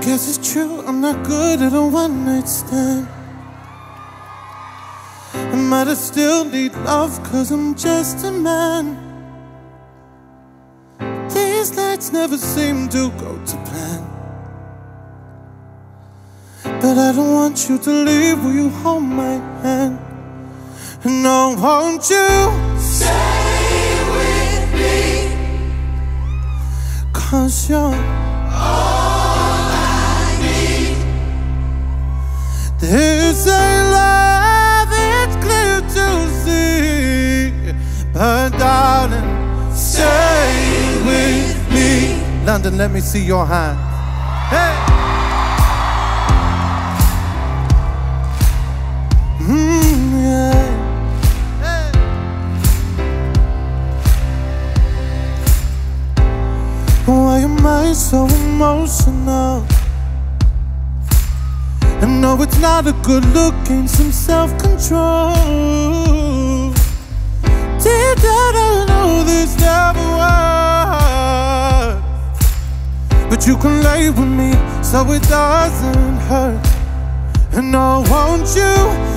guess it's true, I'm not good at a one night stand. I might have still need love, cause I'm just a man. These nights never seem to go to plan. But I don't want you to leave, will you hold my hand? And I want you Stay with me. Cause you're This ain't love, it's clear to see. But darling, stay with me. London, let me see your hand. Hey! Mm. Why am I so emotional? I know it's not a good look, gain some self control. Deep down, I know this never works. But you can lay with me so it doesn't hurt. And I want you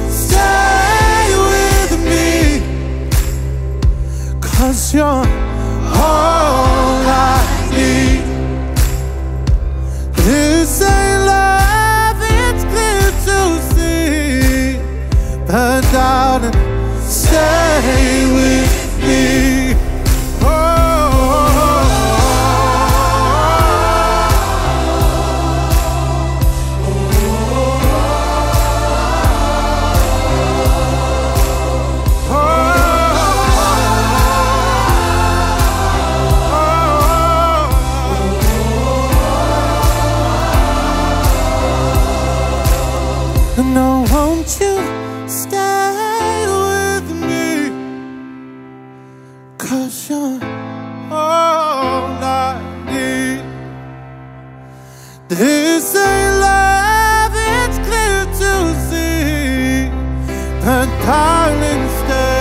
stay with me. Cause you're But darling, stay with This ain't love, it's clear to see But darling, stay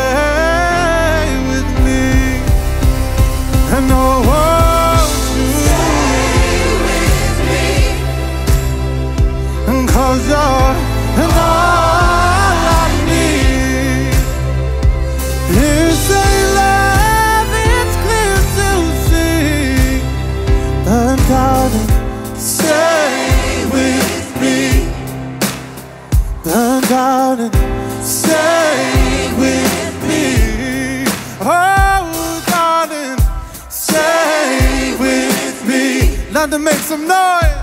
darling, stay with me London, make some noise